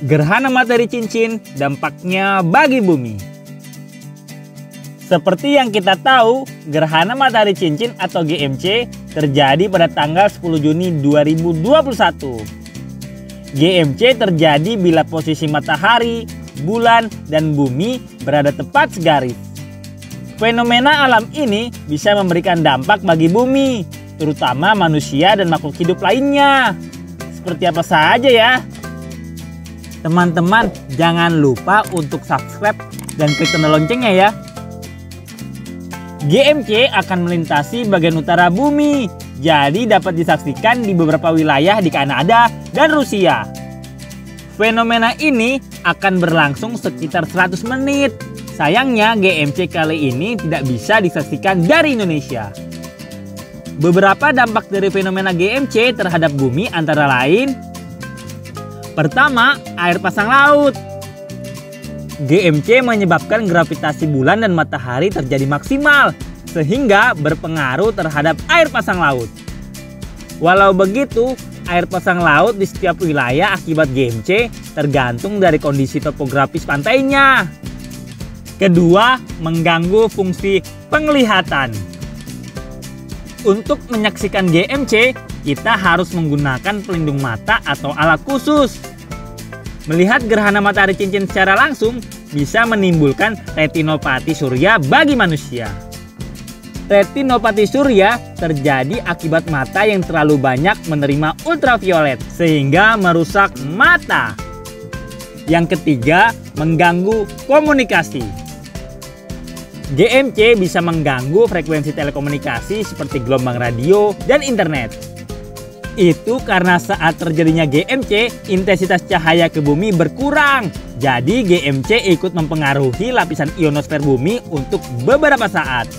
Gerhana matahari cincin dampaknya bagi bumi. Seperti yang kita tahu, gerhana matahari cincin atau GMC terjadi pada tanggal 10 Juni 2021. GMC terjadi bila posisi matahari, bulan, dan bumi berada tepat segaris. Fenomena alam ini bisa memberikan dampak bagi bumi, terutama manusia dan makhluk hidup lainnya. Seperti apa saja ya? Teman-teman jangan lupa untuk subscribe dan klik tanda loncengnya ya. GMC akan melintasi bagian utara bumi, jadi dapat disaksikan di beberapa wilayah di Kanada dan Rusia. Fenomena ini akan berlangsung sekitar 100 menit. Sayangnya GMC kali ini tidak bisa disaksikan dari Indonesia. Beberapa dampak dari fenomena GMC terhadap bumi antara lain Pertama, air pasang laut. GMC menyebabkan gravitasi bulan dan matahari terjadi maksimal sehingga berpengaruh terhadap air pasang laut. Walau begitu, air pasang laut di setiap wilayah akibat GMC tergantung dari kondisi topografis pantainya. Kedua, mengganggu fungsi penglihatan. Untuk menyaksikan GMC, kita harus menggunakan pelindung mata atau alat khusus. Melihat gerhana matahari cincin secara langsung bisa menimbulkan retinopati surya bagi manusia. Retinopati surya terjadi akibat mata yang terlalu banyak menerima ultraviolet sehingga merusak mata. Yang ketiga, mengganggu komunikasi. GMC bisa mengganggu frekuensi telekomunikasi seperti gelombang radio dan internet. Itu karena saat terjadinya GMC, intensitas cahaya ke bumi berkurang. Jadi GMC ikut mempengaruhi lapisan ionosfer bumi untuk beberapa saat.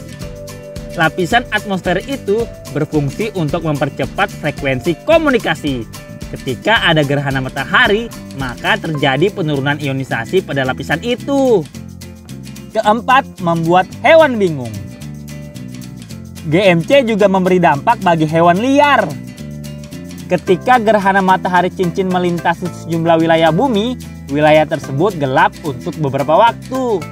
Lapisan atmosfer itu berfungsi untuk mempercepat frekuensi komunikasi. Ketika ada gerhana matahari, maka terjadi penurunan ionisasi pada lapisan itu. Keempat, membuat hewan bingung. GMC juga memberi dampak bagi hewan liar. Ketika gerhana matahari cincin melintasi sejumlah wilayah bumi, wilayah tersebut gelap untuk beberapa waktu.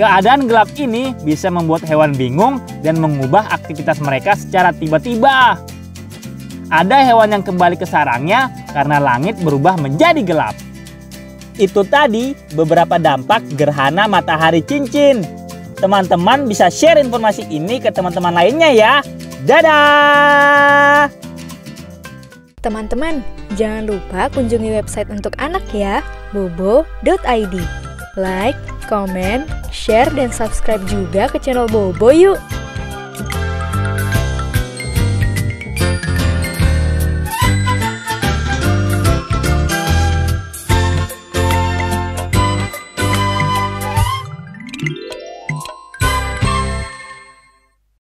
Keadaan gelap ini bisa membuat hewan bingung dan mengubah aktivitas mereka secara tiba-tiba. Ada hewan yang kembali ke sarangnya karena langit berubah menjadi gelap. Itu tadi beberapa dampak gerhana matahari cincin. Teman-teman bisa share informasi ini ke teman-teman lainnya ya. Dadah! Teman-teman, jangan lupa kunjungi website untuk anak ya, bobo.id. Like, comment, share, dan subscribe juga ke channel Bobo yuk!